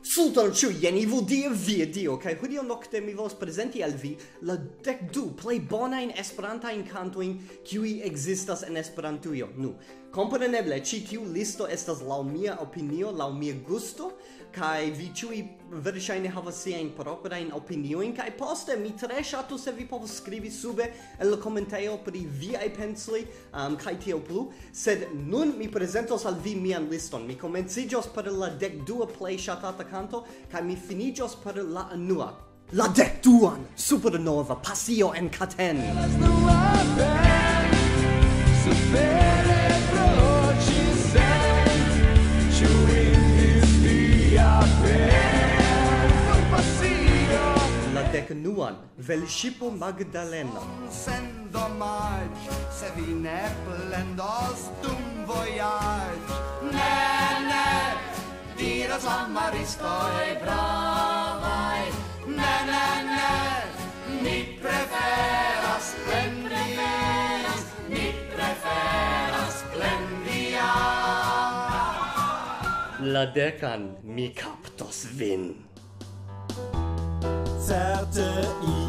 Sultan ciu jeni vu dia via dio, kai hodio nocte mi vos presenti al vi la dec du plei bonain esperantain cantoin kiui existas en esperantuio. Nu, Compreneble, ci tiu listo estas laŭ mia opinio, laŭ mia gusto, kai vi ĉiuj verŝajne havas siajn proprajn opiniojn kaj poste mi tre ŝatus se vi povus skribi sube en la komentejo pri viaj pensoj um, kaj tiel plu, sed nun mi prezentos al vi mian liston. Mi komenciĝos per la dekdua plej ŝatata kanto kaj mi finiĝos per la unua. La dekduan supernova pasio en Katen. It unuan vel shipo Magdalena. Sen domaĝ, se vi ne plendos dum voyage. Ne, ne, diras la maristoj bravaj. Ne, ne, ne, mi preferas plendi. mi preferas plendi. La decan mi captos vin certe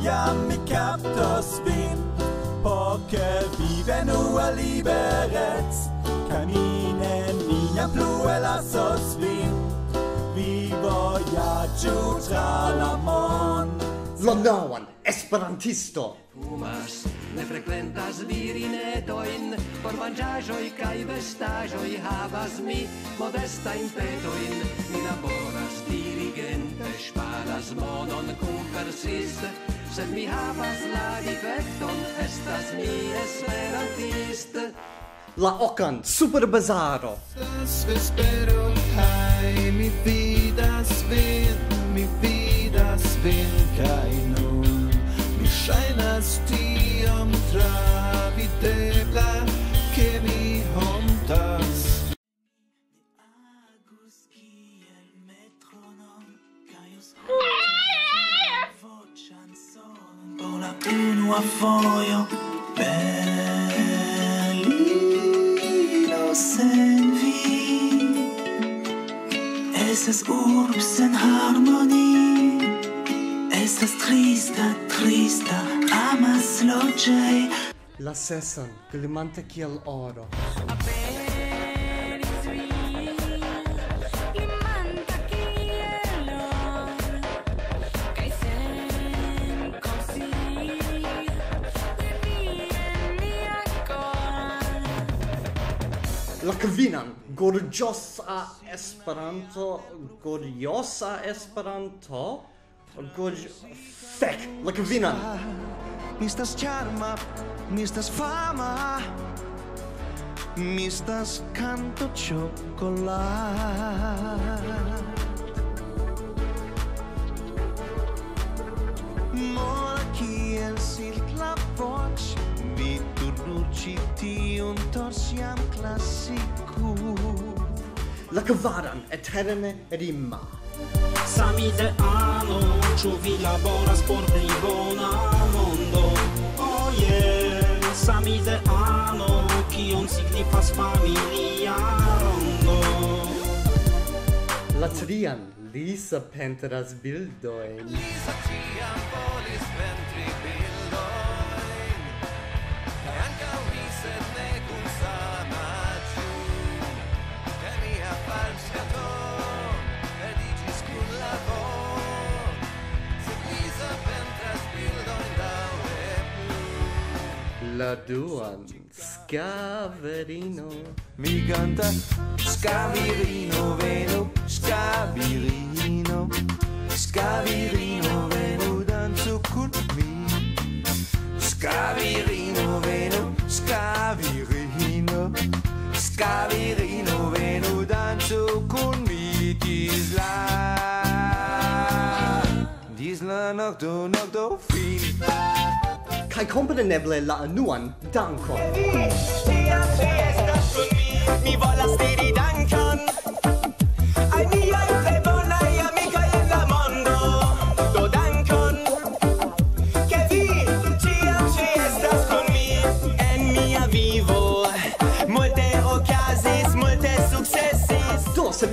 iam mi captos vin. Po che vi venu a liberez Camine mi neniam plu elasos vin Vi vojaĝu tra la mon. La novan esperantisto. Fumas, ne frequentas virinetoin Por mangiajoi cae vestajoi havas mi modesta impetoin Mi laboras dirigente, ŝparas persiste Sed mi havas la difecton Estas mi esperantiste. La okan superbazaro Estas vespero Kaj mi vidas vin Mi vidas vin Kaj nun Mi shainas ti unua foio Berlino sen vi Estas urb sen harmoni Estas trista, trista Amas loĝej La sesan, glimante kiel oro. la kvinan gorgiosa Esperanto gorgiosa Esperanto gorg fek la kvinan mi estas charma mi estas fama mi estas canto chocolate. tiun torsiam classicu. La kvaran eterne rima Sami de ano, ĉu vi laboras por pli bona mondo? Oh yeah, sami de ano, kion signifas familia rondo? La trian Lisa pentras bildojn. Lisa trian volis pentri bildojn. la Duan Scaverino. Mi canta Scavirino veno Scavirino Scavirino veno danzo con me. Scavirino veno Scavirino Scavirino veno danzo con me. Disla. Disla nocto nocto fin. kai kompreneble la anuan dankon. Mi volas diri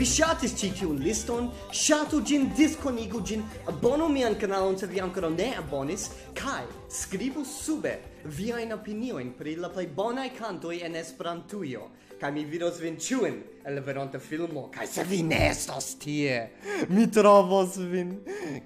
ŝatis ĉi tiun liston, ŝatu ĝin, diskonigu ĝin, abonu mian kanalon se vi ankoraŭ ne abonis kaj skribu sube viajn opiniojn pri la plej bonaj kantoj en Esperantujo. Kaj mi vidos vin ĉiujn en la veronta filmo. Kaj se vi ne estos tie, mi trovos vin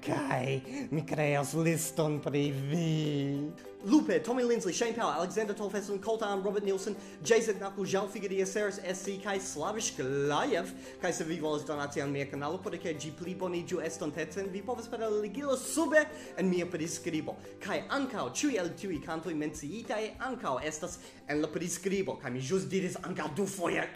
kaj mi kreos liston pri vi. Lupe, Tommy Lindsley, Shane Powell, Alexander Tolfeson, Colton, Robert Nielsen, Jason Knuckle, Jal Figueria, Saris SC, Kai Slavish Glajev, Kai se vi volas donati al mia kanalo, por ke gi pli boniĝu estontecen, vi povas per ligilo sube en mia prescribo. Kai ankaŭ ciui el tiui cantoi menciitae ankaŭ estas en la prescribo, kai mi jus diris ankao du foie.